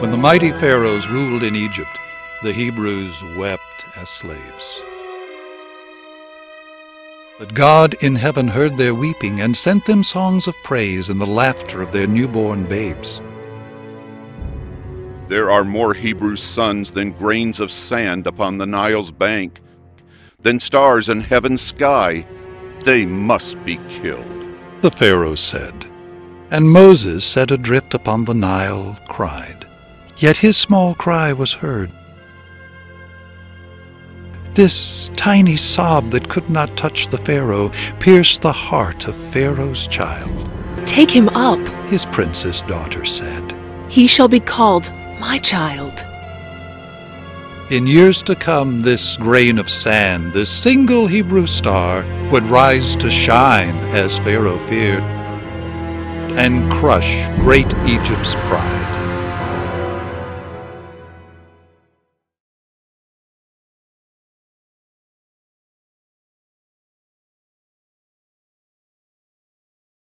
When the mighty pharaohs ruled in Egypt, the Hebrews wept as slaves. But God in heaven heard their weeping and sent them songs of praise and the laughter of their newborn babes. There are more Hebrew sons than grains of sand upon the Nile's bank, than stars in heaven's sky. They must be killed. The Pharaoh said. And Moses, set adrift upon the Nile, cried. Yet his small cry was heard. This tiny sob that could not touch the Pharaoh pierced the heart of Pharaoh's child. Take him up. His princess daughter said. He shall be called my child. In years to come, this grain of sand, this single Hebrew star, would rise to shine, as Pharaoh feared, and crush great Egypt's pride.